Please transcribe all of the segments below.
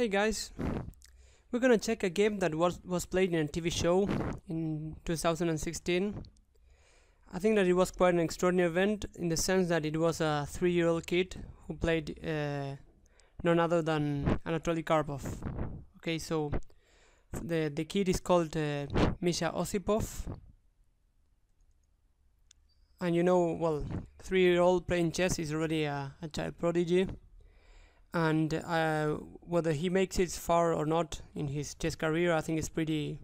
Hey guys, we're gonna check a game that was was played in a TV show in 2016. I think that it was quite an extraordinary event in the sense that it was a three-year-old kid who played uh, none other than Anatoly Karpov. Okay, so the the kid is called uh, Misha Osipov, and you know, well, three-year-old playing chess is already a, a child prodigy and uh, whether he makes it far or not in his chess career, I think it's pretty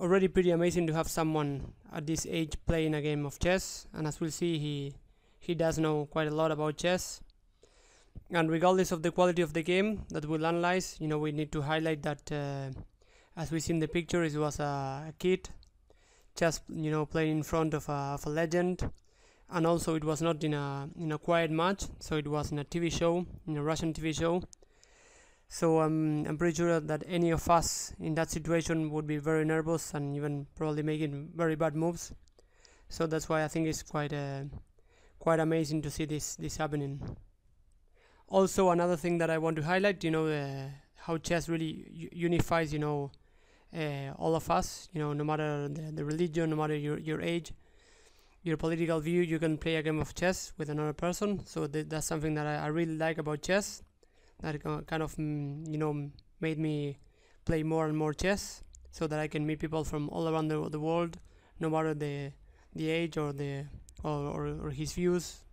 already pretty amazing to have someone at this age playing a game of chess. And as we'll see, he he does know quite a lot about chess. And regardless of the quality of the game that we'll analyze, you know, we need to highlight that, uh, as we see in the picture, it was a, a kid just you know playing in front of a, of a legend and also it was not in a in a quiet match so it was in a TV show in a Russian TV show. So um, I'm pretty sure that any of us in that situation would be very nervous and even probably making very bad moves. So that's why I think it's quite uh, quite amazing to see this this happening. Also another thing that I want to highlight you know uh, how chess really unifies you know uh, all of us you know no matter the, the religion no matter your, your age your political view, you can play a game of chess with another person. So th that's something that I, I, really like about chess. That kind of mm, you know made me play more and more chess, so that I can meet people from all around the, the world, no matter the the age or the or, or, or his views.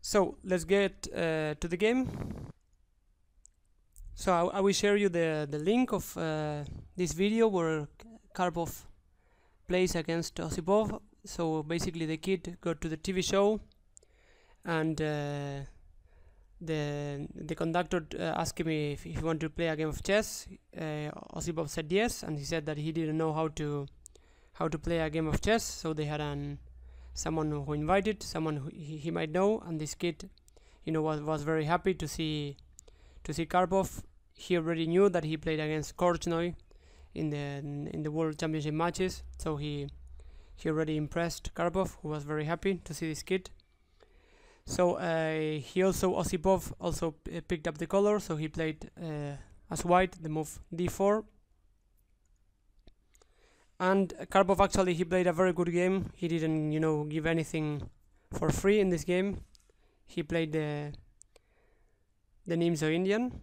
So let's get uh, to the game. So I, I, will share you the the link of uh, this video where Karpov plays against Osipov. So basically, the kid got to the TV show, and uh, the the conductor uh, asked me if, he wanted to play a game of chess. Uh, Osipov said yes, and he said that he didn't know how to how to play a game of chess. So they had an someone who invited someone who he, he might know, and this kid, you know, was was very happy to see to see Karpov. He already knew that he played against Korchnoi, in the in the World Championship matches. So he he already impressed Karpov, who was very happy to see this kid. So uh, he also Osipov also picked up the color, so he played uh, as white the move d4. And Karpov actually he played a very good game. He didn't you know give anything for free in this game. He played the the Nimzo Indian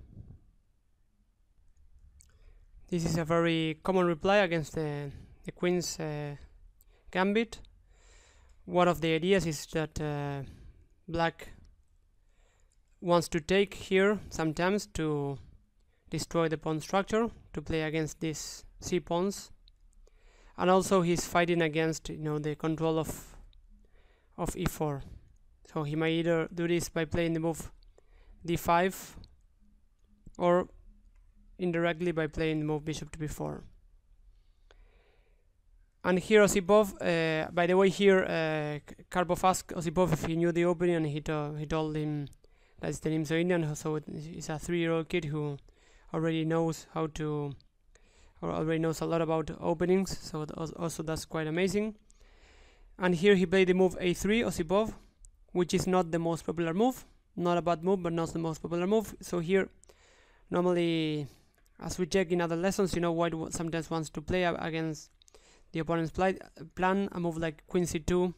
this is a very common reply against the, the queen's uh, gambit. One of the ideas is that uh, black wants to take here sometimes to destroy the pawn structure to play against these c pawns and also he's fighting against you know the control of of e4 so he might either do this by playing the move d5 or indirectly by playing the move bishop to b4. And here Osipov, uh, by the way, here uh, Karpov asked Osipov if he knew the opening, and he, to he told him that it's the Nimzo Indian, so he's a three-year-old kid who already knows how to, or already knows a lot about openings, so also that's quite amazing. And here he played the move a3, Osipov, which is not the most popular move, not a bad move, but not the most popular move. So here, normally as we check in other lessons, you know, white sometimes wants to play against the opponent's plan. A move like queen c2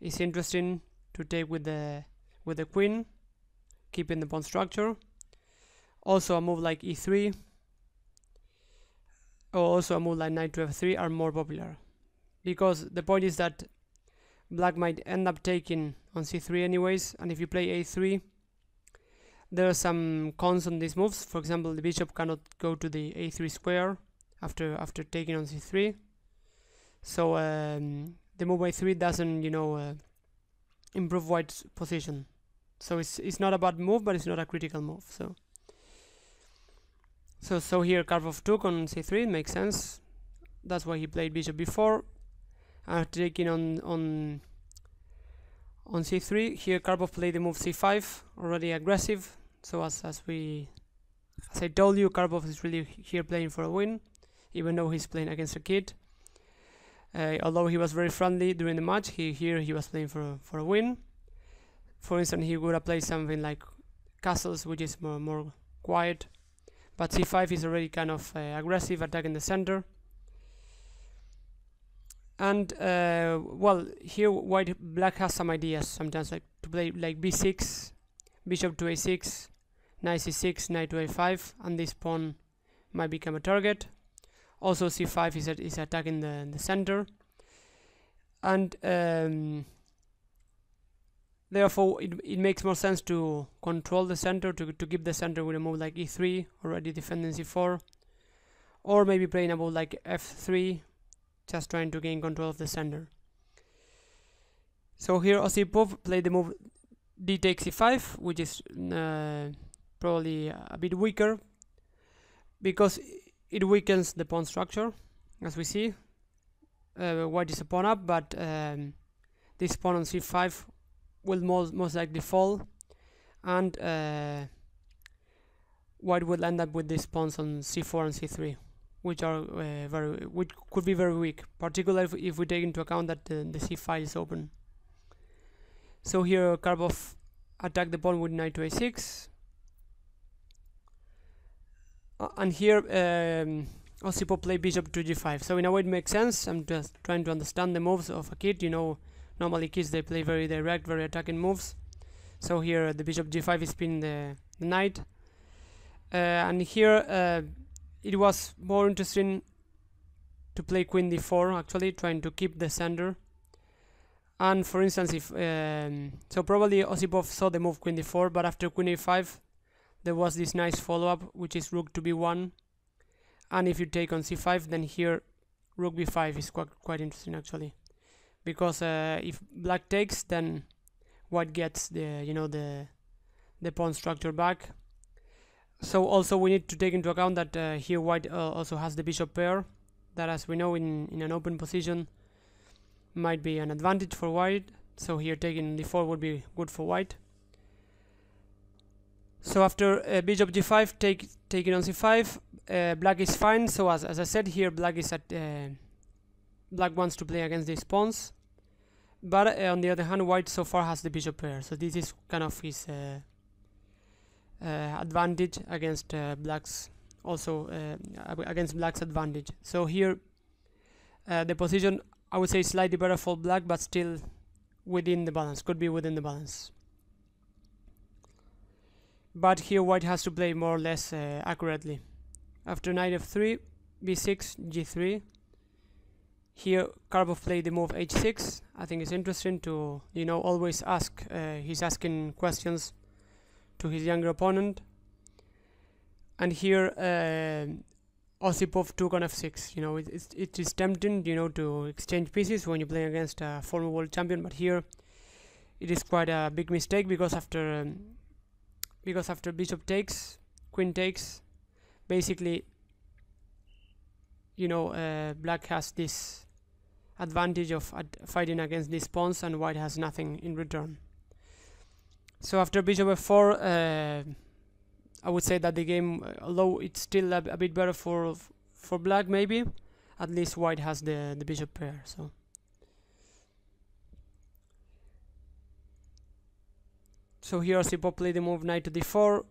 is interesting to take with the with the queen, keeping the pawn structure. Also, a move like e3, or also a move like knight to f3 are more popular, because the point is that black might end up taking on c3 anyways, and if you play a3 there are some cons on these moves. For example, the bishop cannot go to the a3 square after after taking on c3. So um, the move a3 doesn't, you know, uh, improve white's position. So it's it's not a bad move, but it's not a critical move. So so so here Karpov took on c3 makes sense. That's why he played bishop b4. After taking on on on c3, here Karpov played the move c5, already aggressive so as, as we as I told you Karpov is really here playing for a win even though he's playing against a kid. Uh, although he was very friendly during the match he here he was playing for for a win. For instance he would have played something like castles which is more more quiet. But c5 is already kind of uh, aggressive attacking the center. And uh, well here white black has some ideas sometimes like to play like b6 bishop to a6 knight c6 knight to a5 and this pawn might become a target also c5 is, is attacking the, the center and um, therefore it, it makes more sense to control the center to, to keep the center with a move like e3 already defending c4 or maybe playing a move like f3 just trying to gain control of the center. So here Osipov played the move d takes e5, which is uh, probably a bit weaker because it weakens the pawn structure, as we see. Uh, white is a pawn up, but um, this pawn on c5 will most, most likely fall, and uh, white will end up with these pawns on c4 and c3 which are uh, very which could be very weak particularly if, if we take into account that the, the c file is open so here Karpov attacked the pawn with knight to a6 uh, and here um, Osipov play bishop to g5 so in a way it makes sense. I'm just trying to understand the moves of a kid you know. Normally kids they play very direct very attacking moves. So here the bishop g5 is pinning the, the knight. Uh, and here uh, it was more interesting to play queen d4 actually trying to keep the center. And for instance if um, so probably Osipov saw the move queen d4 but after queen a5 there was this nice follow-up which is rook to b1 and if you take on c5 then here rook b5 is quite, quite interesting actually. Because uh, if black takes then white gets the you know the the pawn structure back. So also we need to take into account that uh, here white uh, also has the bishop pair. That as we know in, in an open position might be an advantage for white. So here taking d4 would be good for white so after uh, bishop g5 take taking on c5 uh, black is fine. So as, as I said here black is at uh, black wants to play against these pawns but uh, on the other hand white so far has the bishop pair so this is kind of his uh, advantage against uh, blacks also uh, against blacks advantage. So here the position I would say slightly better for black but still within the balance could be within the balance but here white has to play more or less uh, accurately after knight f3 b6 g3 here Karpov played the move h6 I think it's interesting to you know always ask uh, he's asking questions to his younger opponent. And here uh, Osipov took on f6. You know, it, it, it is tempting, you know, to exchange pieces when you play against a former world champion, but here it is quite a big mistake because after um, because after bishop takes, queen takes, basically, you know, uh, black has this advantage of ad fighting against these pawns and white has nothing in return. So after bishop f4, uh, I would say that the game, uh, although it's still a, a, bit better for for black, maybe at least white has the the bishop pair. So. So here played the move knight to d4,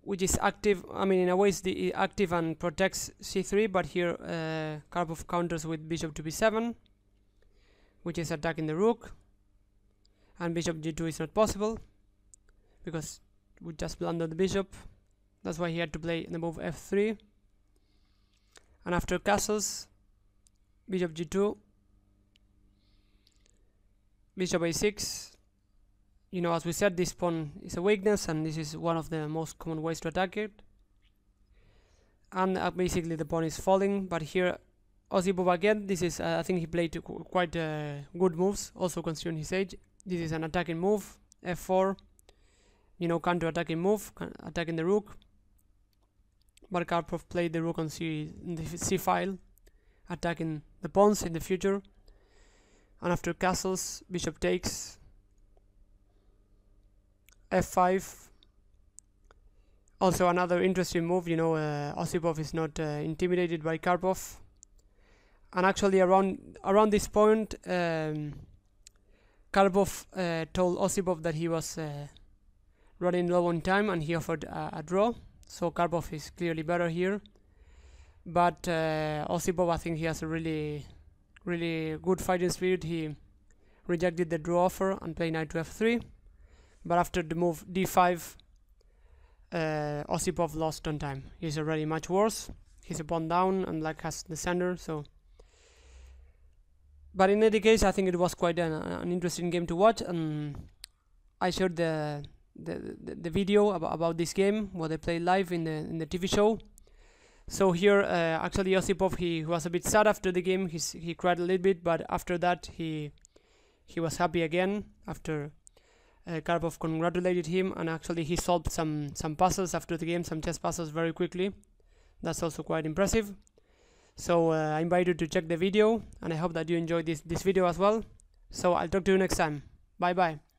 which is active. I mean, in a way, it's the active and protects c3. But here uh, Karpov counters with bishop to b7, which is attacking the rook and bishop g2 is not possible because we just blundered the bishop that's why he had to play the move f3 and after castles bishop g2 bishop a6 you know as we said this pawn is a weakness and this is one of the most common ways to attack it. And uh, basically the pawn is falling but here Osipov again this is uh, I think he played qu quite uh, good moves also considering his age. This is an attacking move f4 you know counter attacking move attacking the rook. But Karpov played the rook on c the c file attacking the pawns in the future. And after castles bishop takes f5 also another interesting move you know uh, Osipov is not uh, intimidated by Karpov and actually around around this point um, Karpov uh, told Osipov that he was uh, running low on time and he offered a, draw. So Karpov is clearly better here. But uh, Osipov, I think he has a really, really good fighting spirit. He rejected the draw offer and played knight to f3. But after the move d5, uh, Osipov lost on time. He's already much worse. He's a pawn down and black has the center, so but in any case i think it was quite an, an interesting game to watch and i showed the the, the, the video about, about this game what they played live in the in the tv show so here uh, actually Osipov he was a bit sad after the game He's, he cried a little bit but after that he he was happy again after uh, Karpov congratulated him and actually he solved some some puzzles after the game some chess puzzles very quickly that's also quite impressive so uh, I invite you to check the video and I hope that you enjoyed this, this video as well. So I'll talk to you next time. Bye bye.